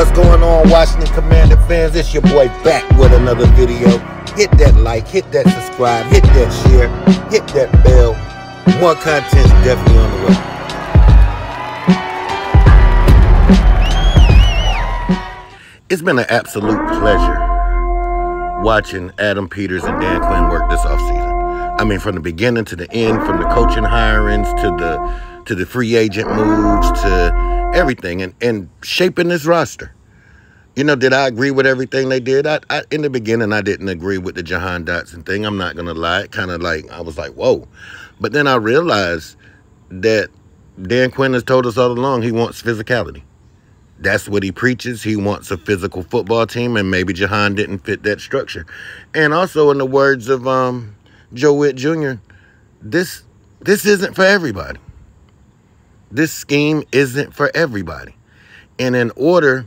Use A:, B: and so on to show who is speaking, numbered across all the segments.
A: What's going on, Washington Commander fans? It's your boy back with another video. Hit that like, hit that subscribe, hit that share, hit that bell. More content's definitely on the way. It's been an absolute pleasure watching Adam Peters and Dan Quinn work this offseason. I mean, from the beginning to the end, from the coaching hirings to the to the free agent moves to everything, and, and shaping this roster. You know, did I agree with everything they did? I, I in the beginning I didn't agree with the Jahan Dotson thing. I'm not gonna lie. Kind of like I was like, whoa. But then I realized that Dan Quinn has told us all along he wants physicality. That's what he preaches. He wants a physical football team, and maybe Jahan didn't fit that structure. And also, in the words of um, Joe Whitt Jr., this this isn't for everybody. This scheme isn't for everybody. And in order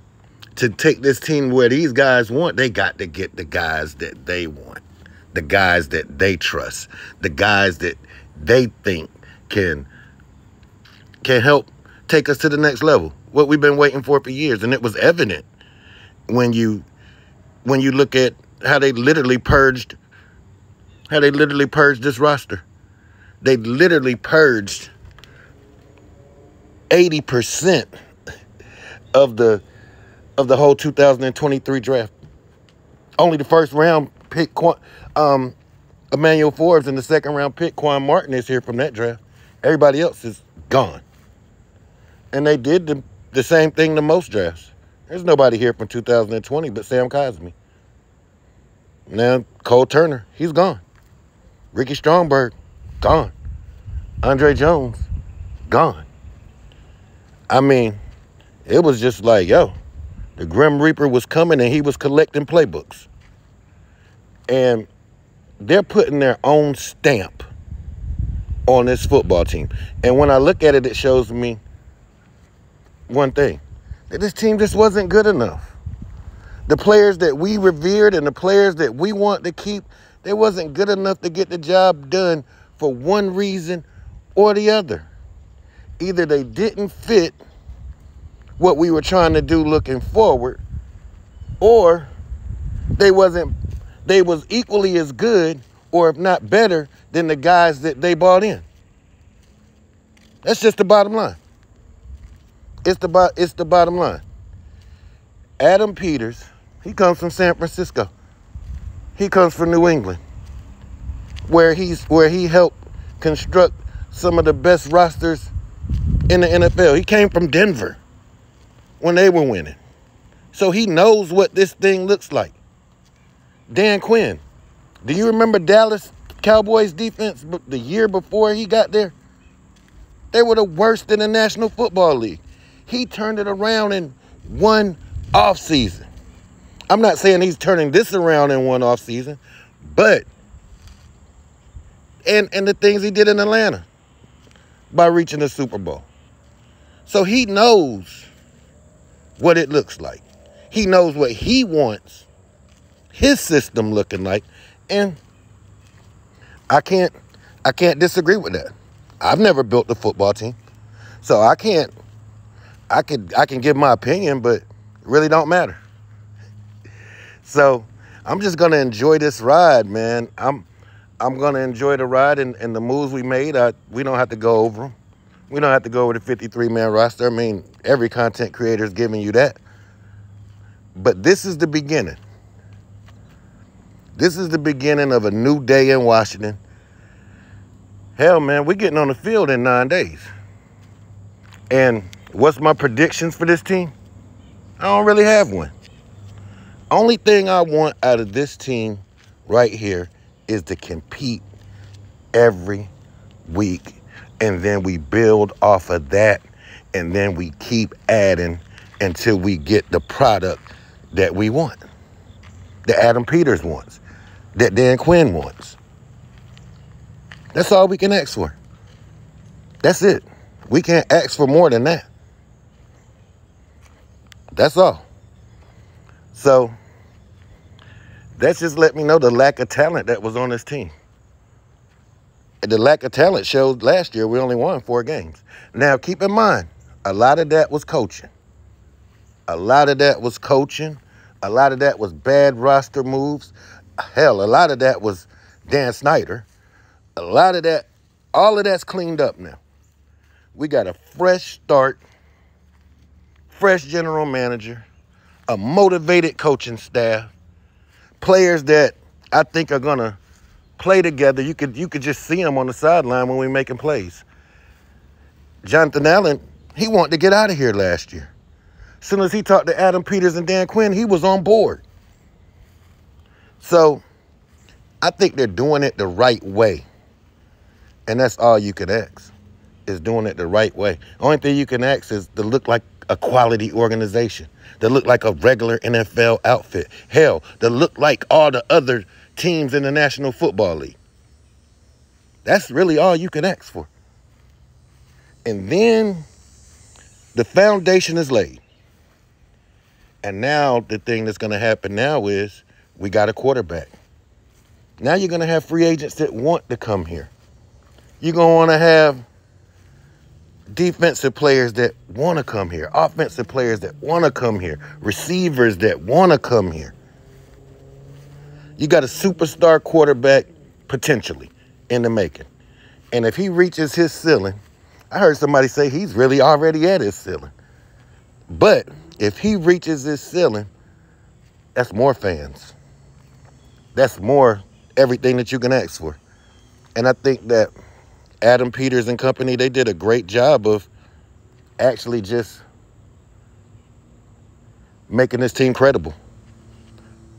A: to take this team where these guys want, they got to get the guys that they want, the guys that they trust, the guys that they think can can help take us to the next level. What we've been waiting for for years, and it was evident when you when you look at how they literally purged how they literally purged this roster. They literally purged 80% of the of the whole 2023 draft. Only the first round pick um, Emmanuel Forbes and the second round pick Quan Martin is here from that draft. Everybody else is gone. And they did the, the same thing to most drafts. There's nobody here from 2020 but Sam Cosmi. Now, Cole Turner, he's gone. Ricky Stromberg, gone. Andre Jones, gone. I mean, it was just like, yo, the Grim Reaper was coming and he was collecting playbooks. And they're putting their own stamp on this football team. And when I look at it, it shows me one thing that this team just wasn't good enough. The players that we revered and the players that we want to keep, they wasn't good enough to get the job done for one reason or the other either they didn't fit what we were trying to do looking forward or they wasn't they was equally as good or if not better than the guys that they bought in. That's just the bottom line. It's the it's the bottom line. Adam peters he comes from san francisco. He comes from new england where he's where he helped construct some of the best rosters in the NFL. He came from Denver when they were winning. So he knows what this thing looks like. Dan Quinn. Do you remember Dallas Cowboys defense the year before he got there? They were the worst in the National Football League. He turned it around in one off season. I'm not saying he's turning this around in one off season, but and and the things he did in Atlanta by reaching the Super Bowl. So he knows what it looks like. He knows what he wants his system looking like. And I can't I can't disagree with that. I've never built a football team. So I can't I could I can give my opinion, but it really don't matter. So I'm just gonna enjoy this ride, man. I'm I'm gonna enjoy the ride and, and the moves we made. I, we don't have to go over them. We don't have to go over the 53 man roster. I mean, every content creator is giving you that. But this is the beginning. This is the beginning of a new day in Washington. Hell, man, we're getting on the field in nine days. And what's my predictions for this team? I don't really have one. Only thing I want out of this team right here is to compete every week and then we build off of that and then we keep adding until we get the product that we want that adam peters wants that dan quinn wants. That's all we can ask for. That's it. We can't ask for more than that. That's all. So that's just let me know the lack of talent that was on this team the lack of talent showed last year we only won four games. Now, keep in mind, a lot of that was coaching. A lot of that was coaching. A lot of that was bad roster moves. Hell, a lot of that was Dan Snyder. A lot of that, all of that's cleaned up now. We got a fresh start, fresh general manager, a motivated coaching staff, players that I think are gonna play together. You could you could just see them on the sideline when we're making plays. Jonathan Allen, he wanted to get out of here last year. As soon as he talked to Adam Peters and Dan Quinn, he was on board. So I think they're doing it the right way. And that's all you can ask, is doing it the right way. Only thing you can ask is to look like a quality organization, to look like a regular NFL outfit. Hell, to look like all the other teams in the National Football League. That's really all you can ask for. And then the foundation is laid. And now the thing that's going to happen now is we got a quarterback. Now you're going to have free agents that want to come here. You're going to want to have defensive players that want to come here, offensive players that want to come here, receivers that want to come here. You got a superstar quarterback potentially in the making. And if he reaches his ceiling, I heard somebody say he's really already at his ceiling. But if he reaches his ceiling, that's more fans. That's more everything that you can ask for. And I think that Adam Peters and company, they did a great job of actually just making this team credible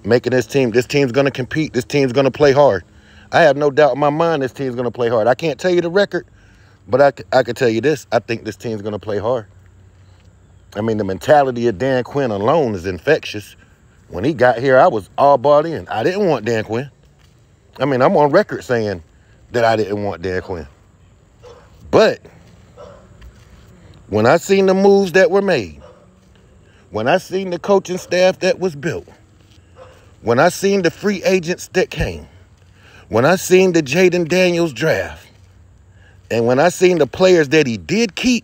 A: making this team. This team's going to compete. This team's going to play hard. I have no doubt in my mind this team's going to play hard. I can't tell you the record, but I, I can tell you this. I think this team's going to play hard. I mean, the mentality of Dan Quinn alone is infectious. When he got here, I was all bought in. I didn't want Dan Quinn. I mean, I'm on record saying that I didn't want Dan Quinn. But when I seen the moves that were made, when I seen the coaching staff that was built, when I seen the free agents that came, when I seen the Jayden Daniels draft, and when I seen the players that he did keep,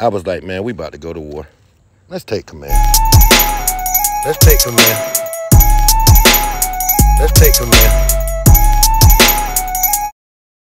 A: I was like, man, we about to go to war. Let's take command. Let's take command. Let's take command.